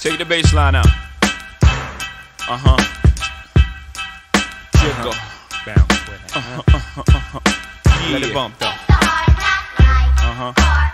Take the bass line out. Uh huh. Jigga. Bounce with it. huh? Yeah. Let it bump though. Uh huh.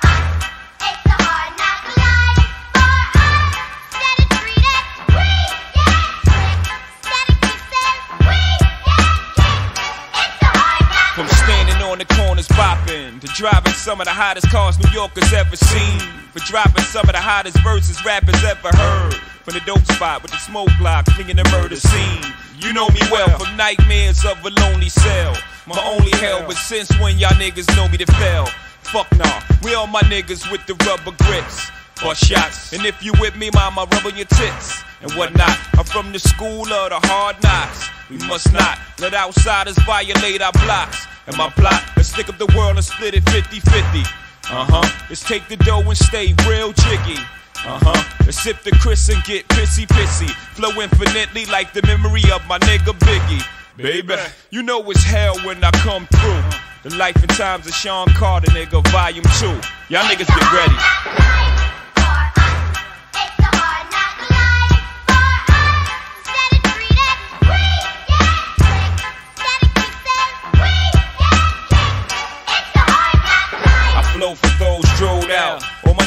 Driving some of the hottest cars New Yorkers ever seen. For dropping some of the hottest verses rappers ever heard. From the dope spot with the smoke Glock, flinging the murder scene. You know me well from nightmares of a lonely cell. My only hell, but since when y'all niggas know me to fail? Fuck nah, we all my niggas with the rubber grips. Bust shots, and if you with me, mama, rub on your tits and whatnot. I'm from the school of the hard knocks. We must not let outsiders violate our blocks. And my plot, let's stick up the world and split it 50 50. Uh huh. Let's take the dough and stay real jiggy. Uh huh. Let's sip the Cris and get pissy pissy. Flow infinitely like the memory of my nigga Biggie. Baby, you know it's hell when I come through. The life and times of Shawn Carter, nigga, volume 2. Y'all niggas get ready.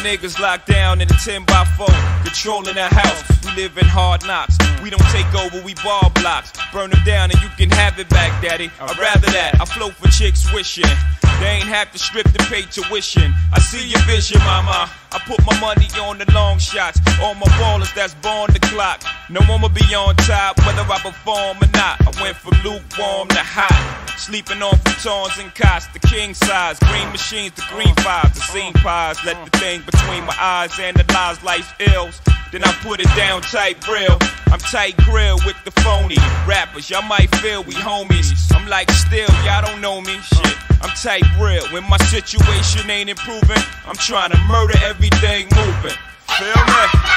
Niggas locked down in the 10 by 4, controlling the house. We live in hard knocks. We don't take over, we ball blocks. Burn them down and you can have it back, daddy. I'd rather that. I flow for chicks wishing. They ain't have to strip to pay tuition. I see your vision, mama. I put my money on the long shots. All my ballers that's born the clock. No one will be on top, whether I perform or not. I went from lukewarm to hot. Sleeping on futons and cots, the king size. Green machines, the green fives, the scene pies. Let the thing between my eyes analyze life's ills. Then I put it down tight grill. I'm tight grill with the phony rappers. Y'all might feel we homies. I'm like still, y'all don't know me. Shit, I'm tight real. When my situation ain't improving, I'm trying to murder everything moving. Feel me?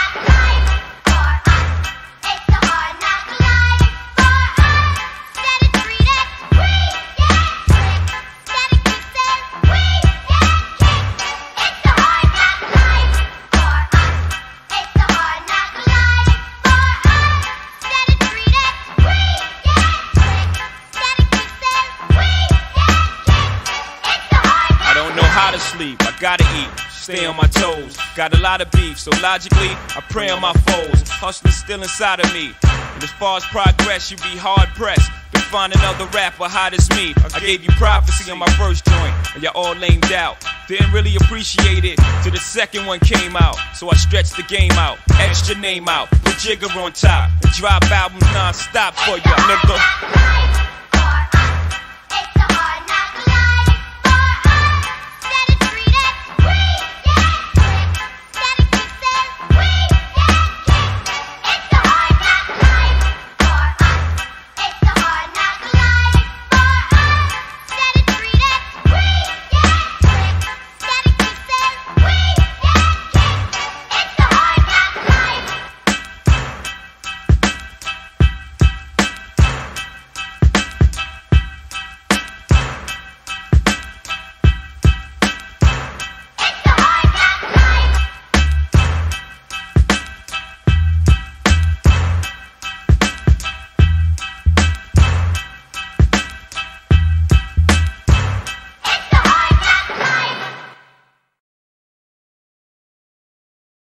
Sleep, I gotta eat, stay on my toes. Got a lot of beef, so logically, I pray on my foes. Hustling still inside of me. And as far as progress, you'd be hard pressed to find another rapper hot as me. I gave you prophecy on my first joint, and y'all all lamed out. Didn't really appreciate it till the second one came out. So I stretched the game out, extra name out, put Jigga on top, and drop albums non-stop for ya, nigga.